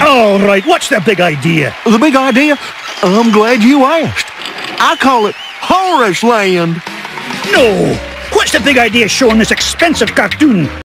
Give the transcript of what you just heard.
All right, what's the big idea? The big idea? I'm glad you asked. I call it Horaceland. No! What's the big idea showing this expensive cartoon?